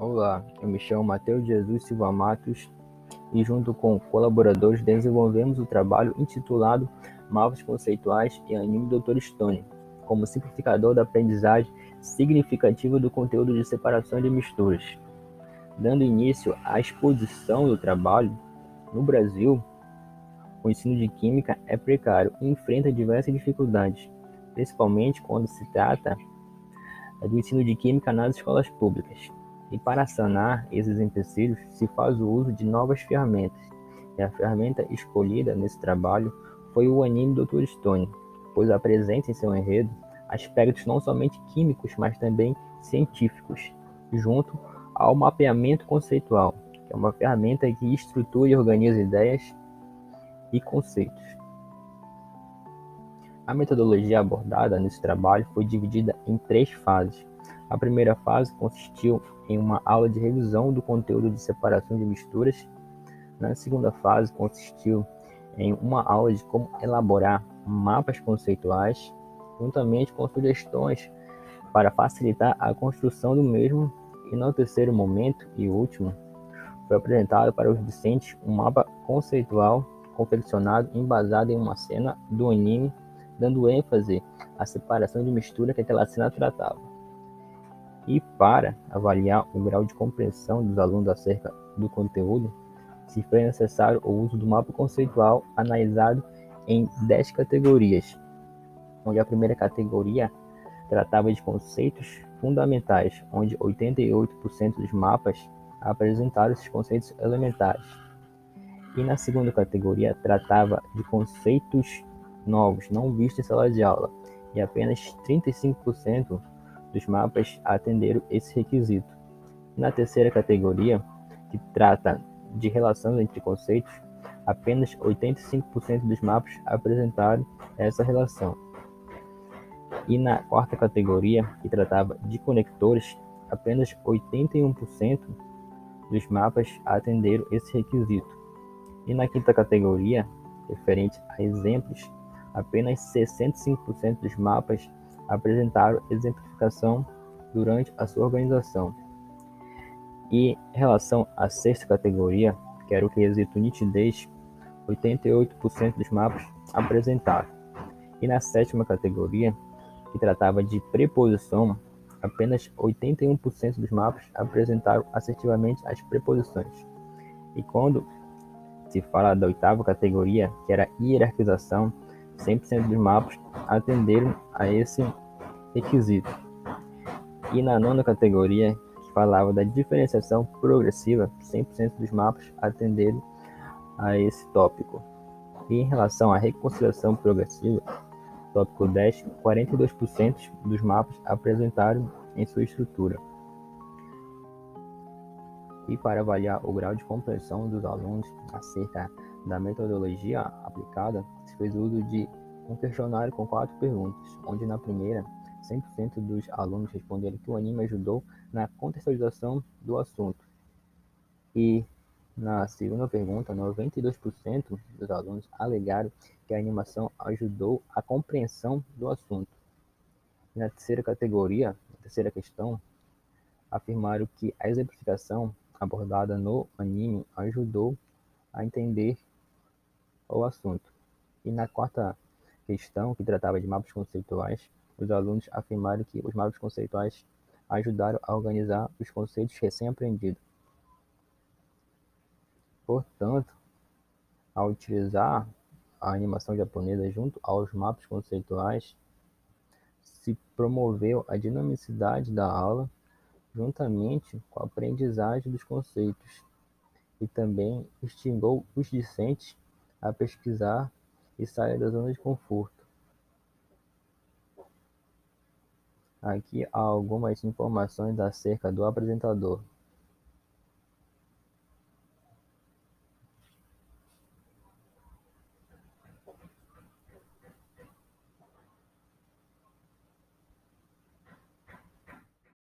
Olá, eu me chamo Matheus Jesus Silva Matos e, junto com colaboradores, desenvolvemos o trabalho intitulado Mapas Conceituais e Anime Dr. Stone, como simplificador da aprendizagem significativa do conteúdo de separação de misturas. Dando início à exposição do trabalho, no Brasil, o ensino de Química é precário e enfrenta diversas dificuldades, principalmente quando se trata do ensino de Química nas escolas públicas. E para sanar esses empecilhos, se faz o uso de novas ferramentas. E a ferramenta escolhida nesse trabalho foi o anime Dr. Stone, pois apresenta em seu enredo aspectos não somente químicos, mas também científicos, junto ao mapeamento conceitual, que é uma ferramenta que estrutura e organiza ideias e conceitos. A metodologia abordada nesse trabalho foi dividida em três fases. A primeira fase consistiu em uma aula de revisão do conteúdo de separação de misturas. Na segunda fase, consistiu em uma aula de como elaborar mapas conceituais, juntamente com sugestões para facilitar a construção do mesmo. E no terceiro momento e último, foi apresentado para os discentes um mapa conceitual confeccionado embasado em uma cena do anime, dando ênfase à separação de mistura que aquela cena tratava. E para avaliar o grau de compreensão dos alunos acerca do conteúdo, se foi necessário o uso do mapa conceitual analisado em 10 categorias, onde a primeira categoria tratava de conceitos fundamentais, onde 88% dos mapas apresentaram esses conceitos elementares. E na segunda categoria tratava de conceitos novos, não vistos em sala de aula, e apenas 35% dos mapas atenderam esse requisito. Na terceira categoria, que trata de relações entre conceitos, apenas 85% dos mapas apresentaram essa relação. E na quarta categoria, que tratava de conectores, apenas 81% dos mapas atenderam esse requisito. E na quinta categoria, referente a exemplos, apenas 65% dos mapas apresentaram exemplificação durante a sua organização. E em relação à sexta categoria, que era o quesito nitidez, 88% dos mapas apresentaram. E na sétima categoria, que tratava de preposição, apenas 81% dos mapas apresentaram assertivamente as preposições. E quando se fala da oitava categoria, que era hierarquização, 100% dos mapas atenderam a esse requisito. E na nona categoria, que falava da diferenciação progressiva, 100% dos mapas atenderam a esse tópico. E em relação à reconciliação progressiva, tópico 10, 42% dos mapas apresentaram em sua estrutura. E para avaliar o grau de compreensão dos alunos acerca da metodologia aplicada, se fez uso de um questionário com quatro perguntas, onde na primeira, 100% dos alunos responderam que o anime ajudou na contextualização do assunto. E na segunda pergunta, 92% dos alunos alegaram que a animação ajudou a compreensão do assunto. E na terceira categoria, na terceira questão, afirmaram que a exemplificação abordada no anime ajudou a entender o assunto. E na quarta questão, que tratava de mapas conceituais, os alunos afirmaram que os mapas conceituais ajudaram a organizar os conceitos recém-aprendidos. Portanto, ao utilizar a animação japonesa junto aos mapas conceituais, se promoveu a dinamicidade da aula juntamente com a aprendizagem dos conceitos e também instigou os discentes a pesquisar e sair da zona de conforto. Aqui há algumas informações acerca do apresentador.